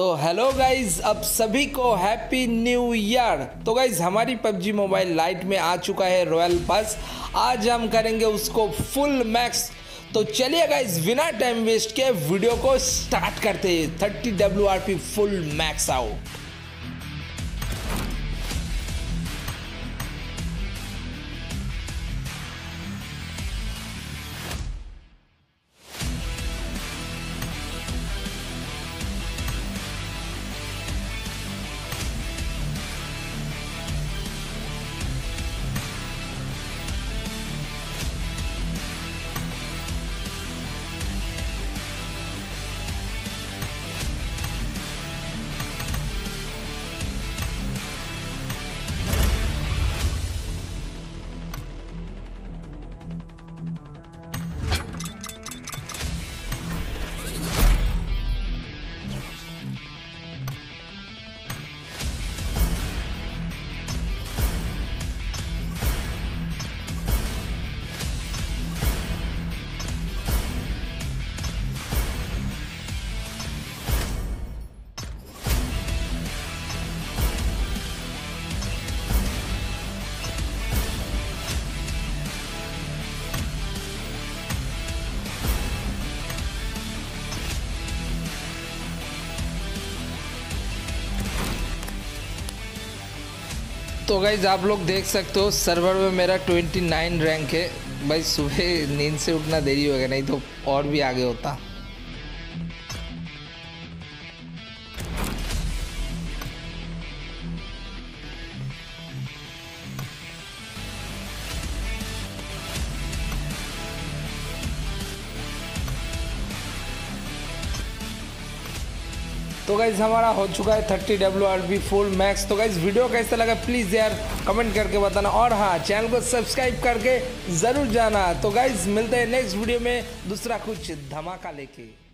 तो hello guys अब सभी को हैप्पी न्यू ईयर तो गाइज़ हमारी पबजी मोबाइल लाइट में आ चुका है रॉयल पास आज हम करेंगे उसको फुल मैक्स तो चलिए गाइज़ बिना टाइम वेस्ट के वीडियो को स्टार्ट करते हैं। Thirty W R P full max out तो गाइज़ आप लोग देख सकते हो सर्वर में मेरा 29 रैंक है। भाई सुबह नींद से उठना देरी हो गया, नहीं तो और भी आगे होता। तो गाइज़ हमारा हो चुका है thirty W R B full max तो गाइज़ वीडियो कैसा लगा प्लीज़ यार कमेंट करके बताना। और हाँ चैनल को सब्सक्राइब करके ज़रूर जाना। तो गाइज़ मिलते हैं नेक्स्ट वीडियो में दूसरा कुछ धमाका लेके।